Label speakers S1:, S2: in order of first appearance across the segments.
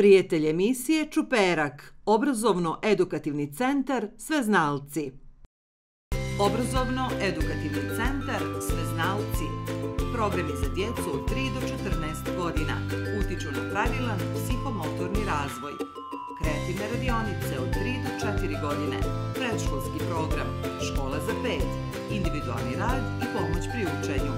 S1: Prijatelj emisije Čuperak, obrazovno-edukativni centar Sveznalci. Obrazovno-edukativni centar Sveznalci. Programi za djecu od 3 do 14 godina. Utiču na pravilan psihomotorni razvoj. Kreativne radionice od 3 do 4 godine. Predškolski program. Škola za 5. Individualni rad i pomoć pri učenju.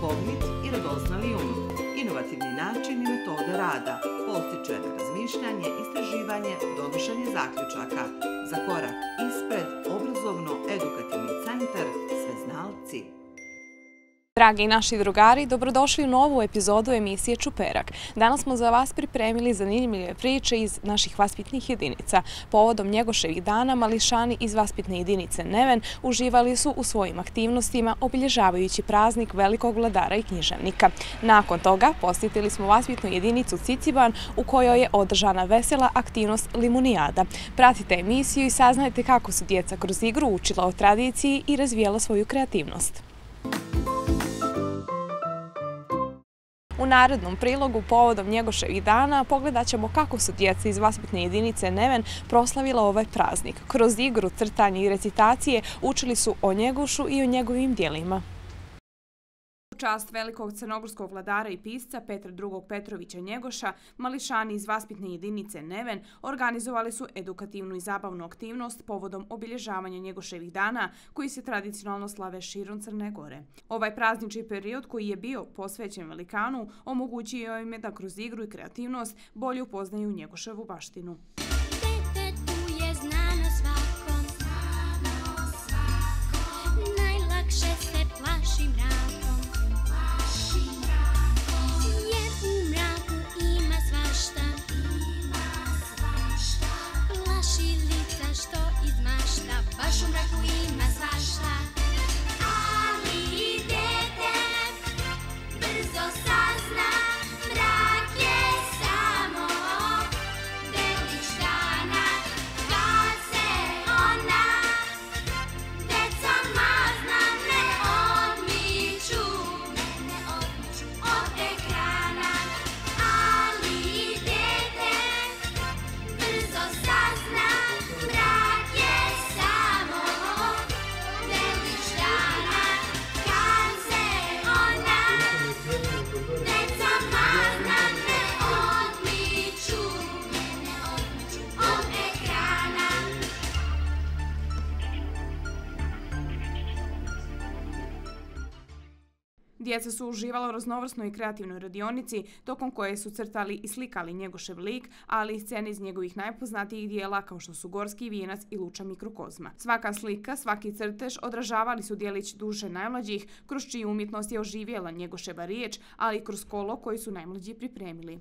S1: Pognit i radoznali um. Inovativni način i metode rada postiče razmišljanje, istraživanje, donošenje zaključaka za korak ispred obrazovno-edukativni centar Sveznalci.
S2: Dragi naši drugari, dobrodošli u novu epizodu emisije Čuperak. Danas smo za vas pripremili zanimljive priče iz naših vaspitnih jedinica. Povodom njegoševih dana, mališani iz vaspitne jedinice Neven uživali su u svojim aktivnostima obilježavajući praznik velikog vladara i književnika. Nakon toga posjetili smo vaspitnu jedinicu Ciciban u kojoj je održana vesela aktivnost Limunijada. Pratite emisiju i saznajte kako su djeca kroz igru učila o tradiciji i razvijala svoju kreativnost. U narodnom prilogu povodom njegoševih dana pogledat ćemo kako su djeca iz vaspitne jedinice Neven proslavila ovaj praznik. Kroz igru, crtanje i recitacije učili su o njegošu i o njegovim dijelima čast velikog crnogorskog vladara i pisca Petra II. Petrovića Njegoša, mališani iz vaspitne jedinice Neven organizovali su edukativnu i zabavnu aktivnost povodom obilježavanja Njegoševih dana koji se tradicionalno slave širom Crne Gore. Ovaj praznični period koji je bio posvećen velikanu omogućio im je da kroz igru i kreativnost bolje upoznaju Njegoševu baštinu. Djeca su uživala u raznovrsnoj i kreativnoj radionici, tokom koje su crtali i slikali njegošev lik, ali i scene iz njegovih najpoznatijih dijela kao što su Gorski vijenac i Luča mikrokozma. Svaka slika, svaki crtež odražavali su dijelić duše najmlađih, kroz čiju umjetnost je oživjela njegoševa riječ, ali i kroz kolo koji su najmlađi pripremili.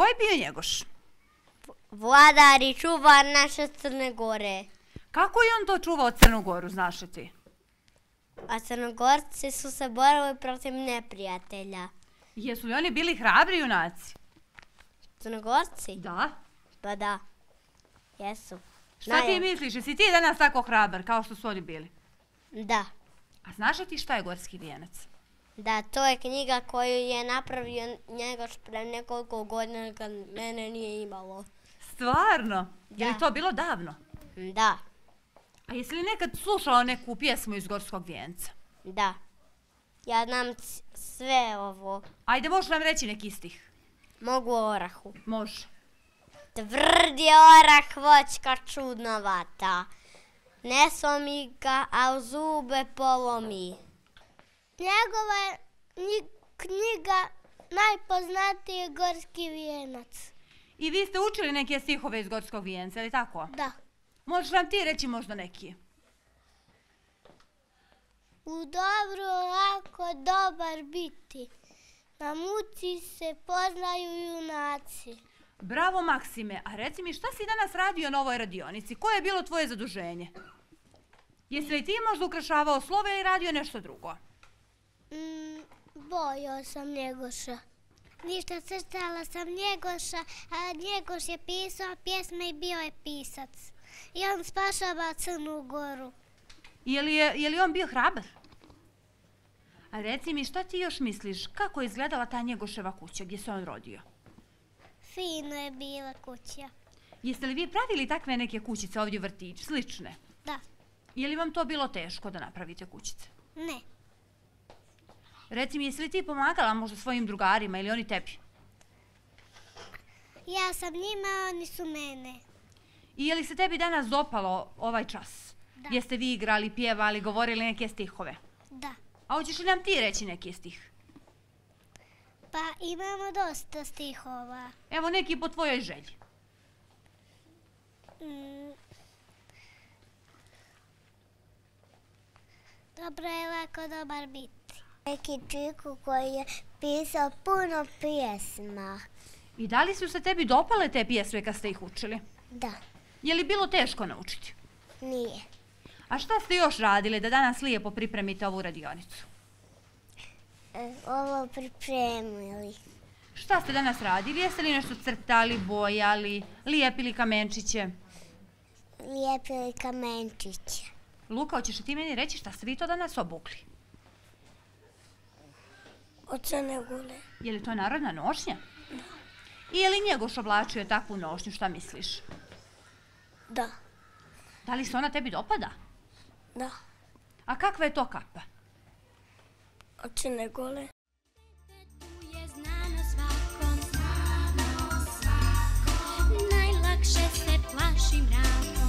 S3: Ko je bio Njegoš?
S4: Vladar i čuvar naše Crne Gore.
S3: Kako je on to čuvao Crnu Goru, znaš li ti?
S4: A Crnogorci su se borili protiv neprijatelja.
S3: Jesu li oni bili hrabri junaci?
S4: Crnogorci?
S3: Da.
S4: Pa da. Jesu.
S3: Šta ti
S4: Naja-
S3: misliš, jesi ti danas tako hrabar kao što su oni bili?
S4: Da.
S3: A znaš li ti šta je gorski vijenac?
S4: Da, to je knjiga koju je napravio Njegoš pre nekoliko godina kad mene nije imalo.
S3: Stvarno? Je li
S4: Da.
S3: to bilo davno?
S4: Da,
S3: A jesi li nekad slušao neku pjesmu iz gorskog vijenca?
S4: da. Ja znam sve ovo.
S3: Ajde, možeš nam reći neki stih?
S4: Mogu o orahu.
S3: Može.
S4: Tvrd je orah voćka čudnovata. Ne slomi ga, a u zube polomi. Njegova je knjiga najpoznatiji gorski vijenac.
S3: I vi ste učili neke stihove iz gorskog vijenca, je li tako?
S4: Da.
S3: Možeš nam ti reći možda neki?
S4: U dobru lako dobar biti. Na muci se poznaju junaci.
S3: Bravo Maksime, a reci mi šta si danas radio na ovoj radionici? Koje je bilo tvoje zaduženje? Jesi li ti možda ukrašavao slove ili radio nešto drugo?
S4: Bojao sam Njegoša. Ništa crtala sam Njegoša, a Njegoš je pisao pjesme i bio je pisac. I on spašava Crnu Goru.
S3: Je li, je, je li on bio hrabar? A reci mi šta ti još misliš, kako je izgledala ta njegoševa kuća gdje se on rodio?
S4: Fino je bila kuća.
S3: Jeste li vi pravili takve neke kućice ovdje u vrtiću, slične?
S4: Da.
S3: Je li vam to bilo teško da napravite kućice?
S4: Ne.
S3: Reci mi, jesi li ti pomagala možda svojim drugarima ili oni tebi?
S4: Ja sam njima, oni su mene.
S3: I je li se tebi danas dopalo ovaj čas?
S4: Da.
S3: Jeste vi igrali, pjevali, govorili neke stihove?
S4: Da.
S3: A hoćeš li nam ti reći neki stih?
S4: Pa imamo dosta stihova.
S3: Evo neki po tvojoj želji.
S4: Mm. Dobro je lako dobar biti. Neki čiku koji je pisao puno pjesma.
S3: I da li su se tebi dopale te pjesme kad ste ih učili?
S4: Da,
S3: Je li bilo teško naučiti?
S4: nije.
S3: A šta ste još radili da danas lijepo pripremite ovu radionicu?
S4: E, ovo pripremili.
S3: Šta ste danas radili? Jeste li nešto crtali, bojali, lijepili kamenčiće?
S4: Lijepili kamenčiće.
S3: Luka, hoćeš li ti meni reći šta ste vi to danas obukli?
S4: Od Crne Gore.
S3: Je li to narodna nošnja? I je li Njegoš oblačio takvu nošnju, šta misliš?
S4: Da,
S3: Da li se ona tebi dopada?
S4: da.
S3: A kakva je to kapa?
S4: Od Crne Gore.
S5: svakom. Najlakše se plaši mrakom,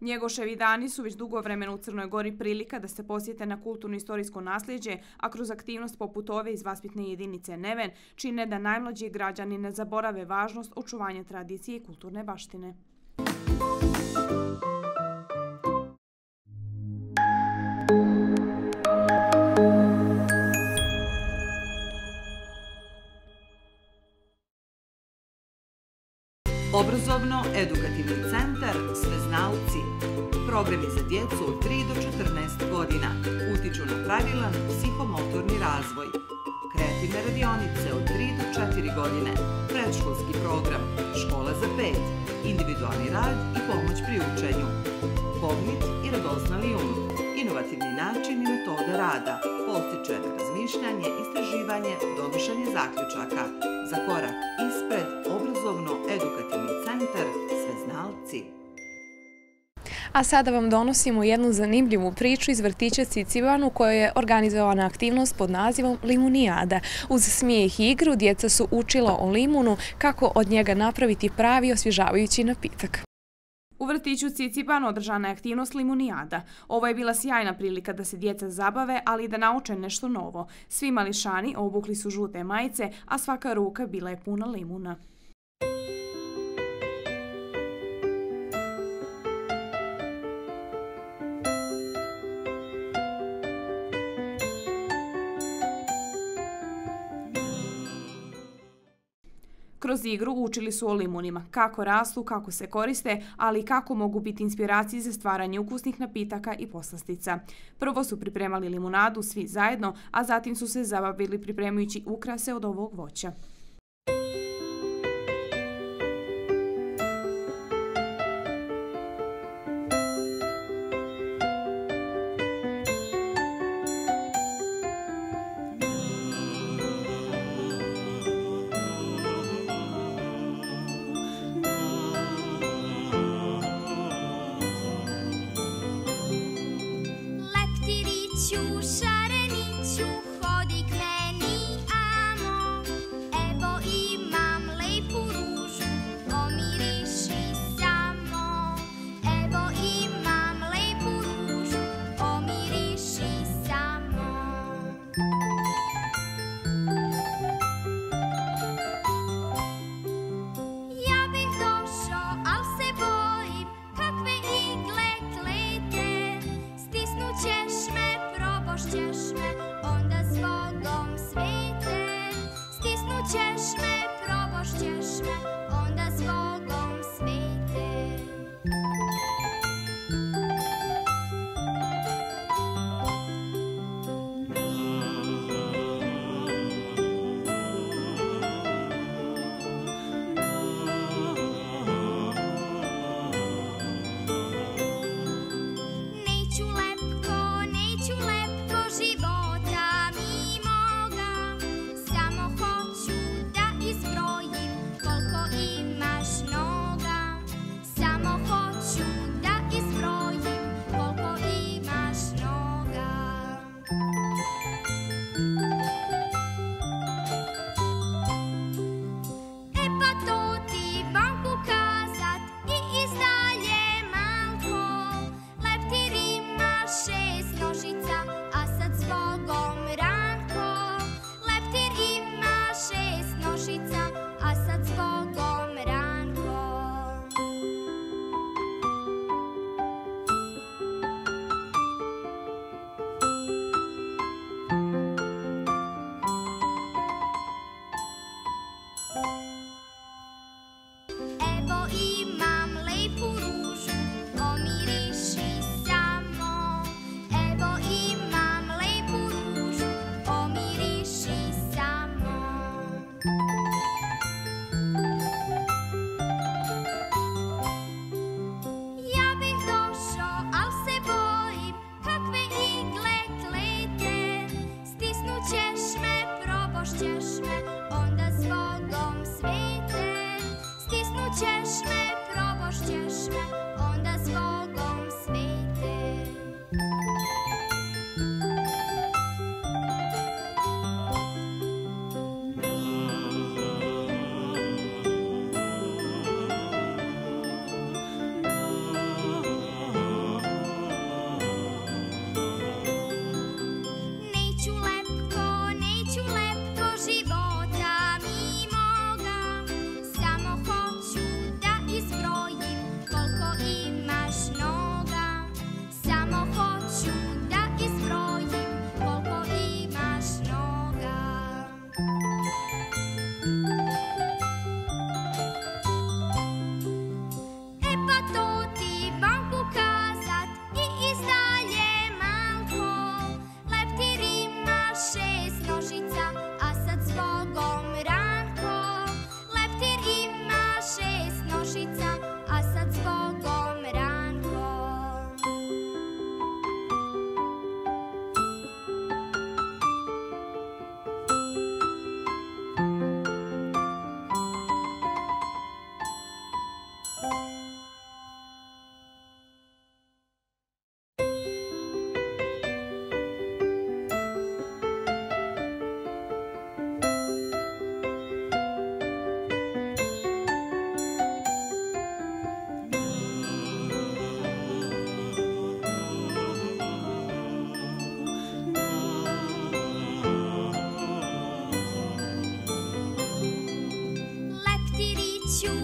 S5: Njegoševi dani su već dugo vremena u Crnoj Gori prilika da se posjete na kulturno-istorijsko nasljeđe, a kroz aktivnost poput ove iz vaspitne jedinice Neven čine da najmlađi građani ne zaborave važnost očuvanja tradicije i kulturne baštine.
S1: Obrazovno-edukativni. Programi za djecu od 3 do 14 godina utiču na pravilan psihomotorni razvoj. Kreativne radionice od 3 do 4 godine, predškolski program, škola za 5, individualni rad i pomoć pri učenju. Pognit i radoznali um, inovativni način i metode rada, postičeno razmišljanje, istraživanje, donošenje zaključaka, za korak ispred obrazovno-edukativni centar Sveznalci.
S5: A sada vam donosimo jednu zanimljivu priču iz vrtića Cicivan u kojoj je organizovana aktivnost pod nazivom Limunijada. Uz smijeh i igru djeca su učila o limunu kako od njega napraviti pravi osvježavajući napitak. U vrtiću Cicipan održana je aktivnost Limunijada. Ovo je bila sjajna prilika da se djeca zabave, ali i da nauče nešto novo. Svi mališani obukli su žute majice, a svaka ruka bila je puna limuna. Kroz igru učili su o limunima, kako rastu, kako se koriste, ali i kako mogu biti inspiraciji za stvaranje ukusnih napitaka i poslastica. Prvo su pripremali limunadu svi zajedno, a zatim su se zabavili pripremajući ukrase od ovog voća. cieszmy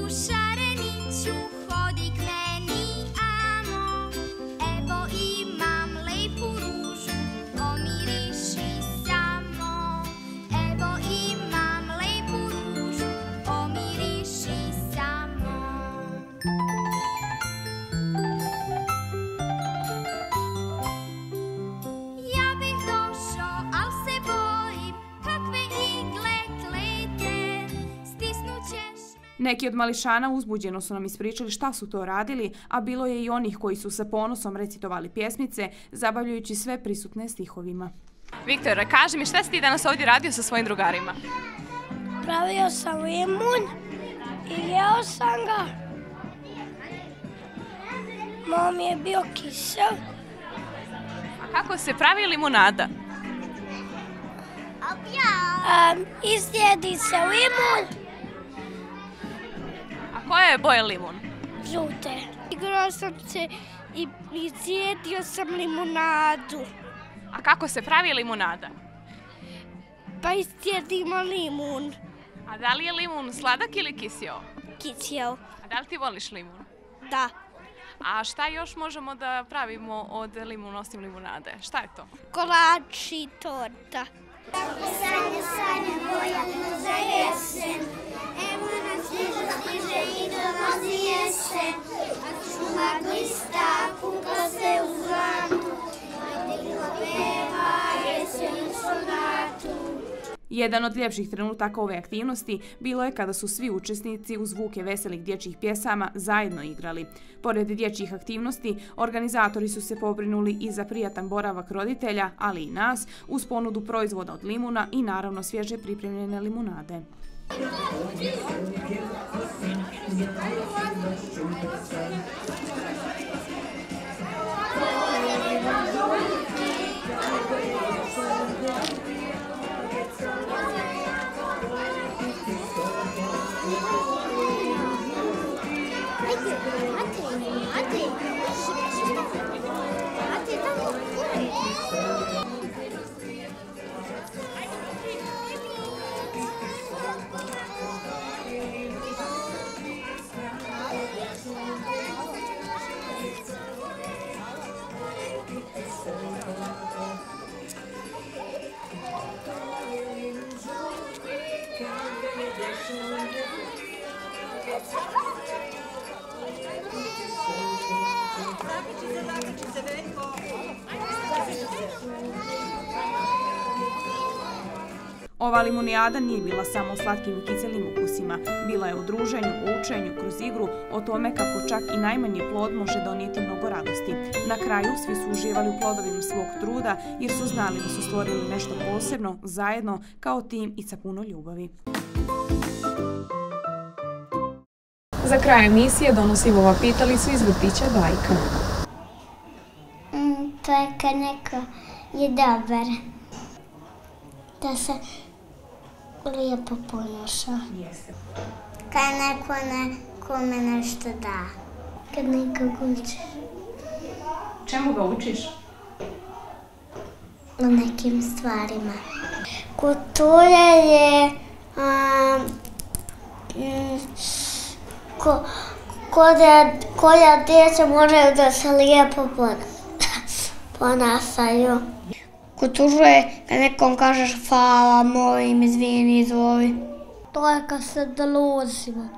S5: 树上。
S2: Neki od mališana uzbuđeno su nam ispričali šta su to radili, a bilo je i onih koji su sa ponosom recitovali pjesmice, zabavljajući sve prisutne stihovima. Viktor, kaži mi šta si ti danas ovdje radio sa svojim drugarima?
S4: Pravio sam limun i jeo sam ga. Mom je bio kisel.
S2: A kako se pravi limunada?
S4: Um, izjedi se limun
S2: A koja je boja limun?
S4: žute. Igrao sam se i izjedio sam limunadu.
S2: A kako se pravi limunada?
S4: Pa izjedimo limun.
S2: A da li je limun sladak ili kisio?
S4: Kisel.
S2: A da li ti voliš limun?
S4: Da.
S2: A šta još možemo da pravimo od limun osim limunade? Šta je to?
S4: Kolač i torta.
S5: Sanje, sanje,
S2: Jedan od ljepših trenutaka ove aktivnosti bilo je kada su svi učesnici uz zvuke veselih dječjih pjesama zajedno igrali. Pored dječjih aktivnosti, organizatori su se pobrinuli i za prijatan boravak roditelja, ali i nas, uz ponudu proizvoda od limuna i naravno svježe pripremljene limunade. Ova limunijada nije bila samo o slatkim i kiselim ukusima. Bila je o druženju, o učenju, kroz igru, o tome kako čak i najmanji plod može donijeti mnogo radosti. Na kraju svi su uživali u plodovima svog truda jer su znali da su stvorili nešto posebno, zajedno, kao tim i sa puno ljubavi. Za kraj emisije donosimo ova pitalicu iz vrtića Bajka.
S4: Mm, to je kad neko je dobar. Da se lijepo ponaša. Kad neko nekome nešto da. Kad nekog učiš
S2: Čemu ga učiš?
S4: o nekim stvarima. Kultura je a, mm, ko, koja, koja djeca moraju da se lijepo pona- ponašaju. Kultura je kad nekom kažeš hvala, molim, izvini, izvoli. To je kad se doluzimo.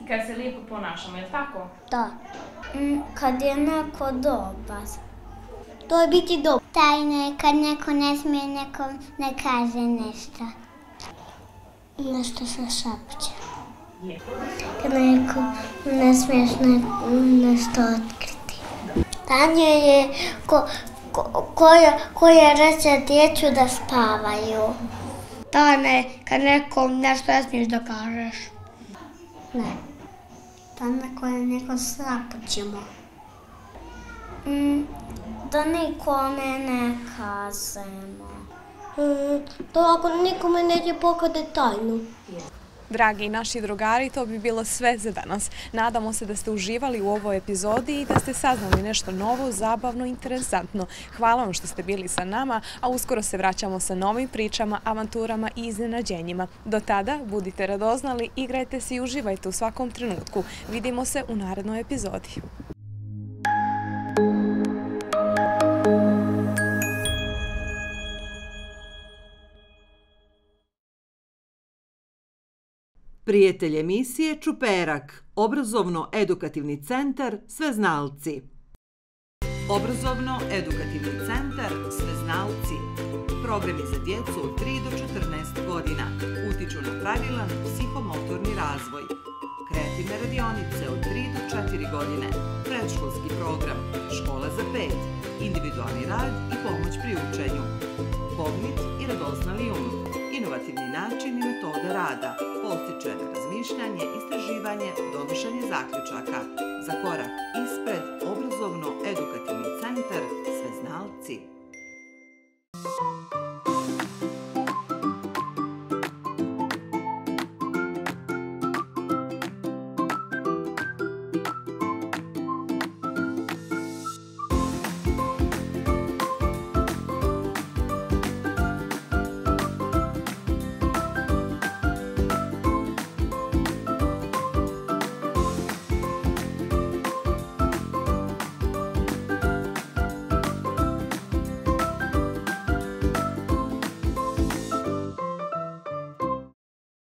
S2: I kad se lijepo ponašamo, je li tako?
S4: Da. Mm, Kad je neko dobar. To je biti dobar. Tajno je kad neko ne smije, neko ne kaže nešto. Nešto se šapće. Kad neko ne smiješ ne, nešto otkriti. Tanje je ko, ko, koja, koja reče djecu da spavaju. Tajna je kad nekom nešto ne smiješ da kažeš. Ne. Tajna koja neko šapućemo. Mm, da nikome ne kažemo. Mm, to ako nikome neće pokade tajnu.
S2: Dragi naši drugari, to bi bilo sve za danas. Nadamo se da ste uživali u ovoj epizodi i da ste saznali nešto novo, zabavno, interesantno. Hvala vam što ste bili sa nama, a uskoro se vraćamo sa novim pričama, avanturama i iznenađenjima. Do tada, budite radoznali, igrajte se i uživajte u svakom trenutku. Vidimo se u narednoj epizodi.
S1: Prijatelj emisije Čuperak, obrazovno-edukativni centar Sveznalci. Obrazovno-edukativni centar Sveznalci. Programi za djecu od 3 do 14 godina utiču na pravilan psihomotorni razvoj. Kreativne radionice od 3 do 4 godine, predškolski program, škola za 5, individualni rad i pomoć pri učenju. Pognit i radoznali um, inovativni način i metoda rada, postiče na razmišljanje, istraživanje, donošenje zaključaka. Za korak ispred, obrazovno-edukativni centar Sveznalci.